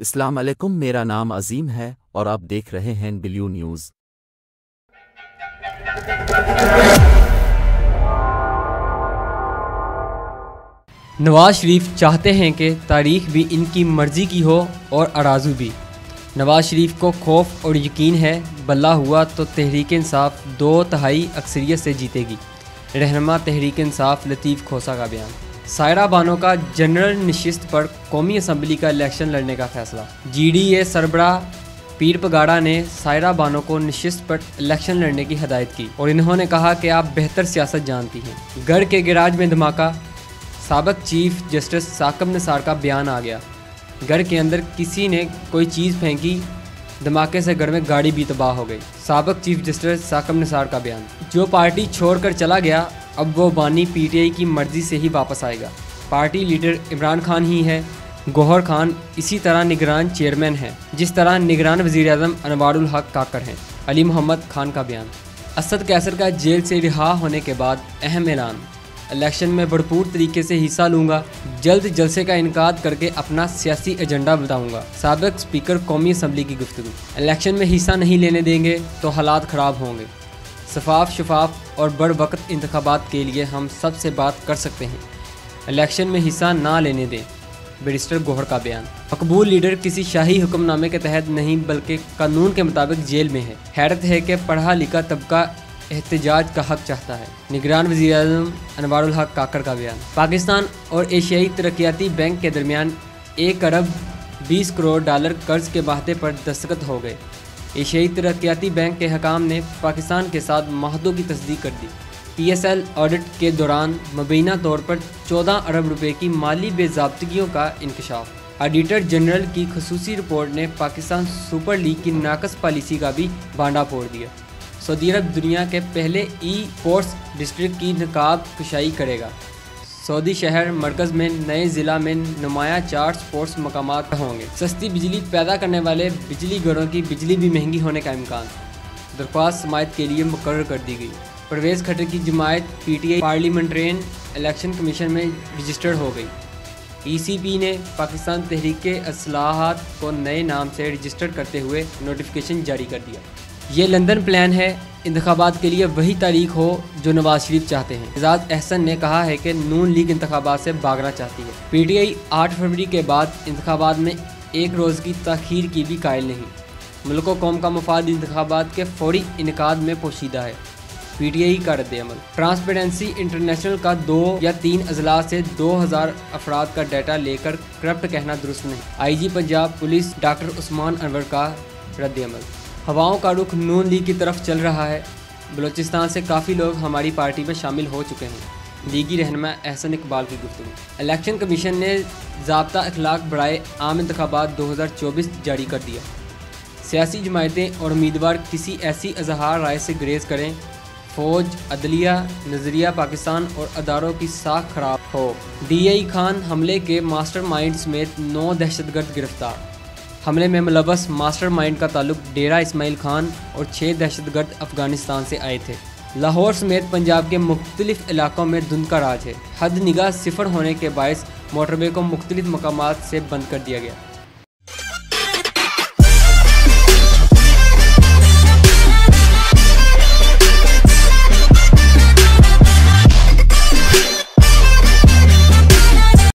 इस्लाम अलैकुम, मेरा नाम अजीम है और आप देख रहे हैं बिल्यू न्यूज़। नवाज़ शरीफ चाहते हैं कि तारीख भी इनकी मर्ज़ी की हो और अराजू भी। नवाज़ शरीफ को खौफ और यकीन है, बल्ला हुआ तो तहरीक इंसाफ दो तहाई अक्सरियत से जीतेगी। रहनमा तहरीक इंसाफ लतीफ़ खोसा का बयान। सायरा बानो का जनरल नशिस्त पर कौमी असम्बली का इलेक्शन लड़ने का फैसला। जी डी ए सरबरा पीर पगाड़ा ने सायरा बानो को नशिस्त पर इलेक्शन लड़ने की हदायत की और इन्होंने कहा कि आप बेहतर सियासत जानती हैं। गढ़ के गिराज में धमाका सबक चीफ जस्टिस साकब निसार का बयान आ गया। घर के अंदर किसी ने कोई चीज़ फेंकी, धमाके से घर में गाड़ी भी तबाह हो गई सबक चीफ जस्टिस साकब निसार का बयान। जो पार्टी छोड़कर चला गया अब वो बानी पीटीआई की मर्ज़ी से ही वापस आएगा। पार्टी लीडर इमरान खान ही है। गौहर खान इसी तरह निगरान चेयरमैन है, जिस तरह निगरान वज़ीर अजम अनवारुल हक काकर हैं। अली मोहम्मद खान का बयान। असद कैसर का जेल से रिहा होने के बाद अहम ऐलान। इलेक्शन में भरपूर तरीके से हिस्सा लूँगा। जल्द जलसे का इनका करके अपना सियासी एजेंडा बताऊँगा। सबक स्पीकर कौमी असम्बली की गुफ्तु इलेक्शन में हिस्सा नहीं लेने देंगे तो हालात ख़राब होंगे। शफाफ शफाफ और बड़ वक्त इंतबात के लिए हम सबसे बात कर सकते हैं। इलेक्शन में हिस्सा ना लेने दें, बैरिस्टर गोहर का बयान। मकबूल लीडर किसी शाही हुक्मनामे के तहत नहीं, बल्कि कानून के मुताबिक जेल में है। हैरत है कि पढ़ा लिखा तबका एहतजाज का हक चाहता है। निगरान वजी अजम अनवारुल हक काकर का बयान। पाकिस्तान और एशियाई तरक्याती बैंक के दरमियान एक अरब बीस करोड़ डॉलर कर्ज के बहाते पर दस्तखत हो गए। एशियाई तरक्याती बैंक के हकाम ने पाकिस्तान के साथ माहदों की तस्दीक कर दी। पी एस एल ऑडिट के दौरान मुबैना तौर पर चौदह अरब रुपए की माली बेजाबतगियों का इंकशाफ। ऑडिटर जनरल की खसूसी रिपोर्ट ने पाकिस्तान सुपर लीग की नाकस पॉलिसी का भी बांडा फोड़ दिया। सऊदी अरब दुनिया के पहले ई स्पोर्ट्स डिस्ट्रिक्ट की नकाब कुशाई करेगा। सऊदी शहर मरकज़ में नए ज़िला में नुमाया चार स्पोर्ट्स मकाम होंगे। सस्ती बिजली पैदा करने वाले बिजली घरों की बिजली भी महँगी होने का इम्कान। दरख्वास्त समात के लिए मुकर कर दी गई। परवेज़ खट्टर की जमायत P T I parliamentarians election commission में रजिस्टर्ड हो गई। ई सी पी ने पाकिस्तान तहरीक असलाहत को नए नाम से रजिस्टर करते हुए नोटिफिकेशन जारी कर दिया। ये लंदन प्लान है इंतबात के लिए वही तारीख हो जो नवाज़ शरीफ चाहते हैं। एजाज अहसन ने कहा है कि नून लीग इंतबात से भागना चाहती है। पी टी आई आठ फरवरी के बाद इंतबात में एक रोज़ की तखीर की भी कायल नहीं। मुल्क कौम का मफाद इंतबात के फौरी इनका में पोशीदा है। पी टी आई का रद्द अमल। ट्रांसपेरेंसी इंटरनेशनल का दो या तीन अजला से दो हज़ार अफराद का डाटा लेकर करप्ट कहना दुरुस्त नहीं। I G Punjab police doctor Usman Anwar का रद्द अमल। हवाओं का रुख नून लीग की तरफ़ चल रहा है। बलूचिस्तान से काफ़ी लोग हमारी पार्टी में शामिल हो चुके हैं। लीगी रहनमा एहसन इकबाल की गुफ्तु इलेक्शन कमीशन ने जबता अखलाक बढ़ाए आम इंतबात 2024 जारी कर दिया। सियासी जमायतें और उम्मीदवार किसी ऐसी अजहार राय से ग्रेज करें, फौज, अदलिया, नज़रिया पाकिस्तान और अदारों की साख खराब हो। डी आई खान हमले के मास्टर माइंड समेत नौ दहशतगर्द गिरफ़्तार। हमले में मुलवस मास्टरमाइंड का ताल्लुक डेरा इसमाइल खान और छः दहशतगर्द अफ़गानिस्तान से आए थे। लाहौर समेत पंजाब के मुख्तलिफ़ इलाकों में धुंध का राज है। हद निगाह सिफर होने के बायस मोटरवे को मुख्तलिफ़ मकाम से बंद कर दिया गया।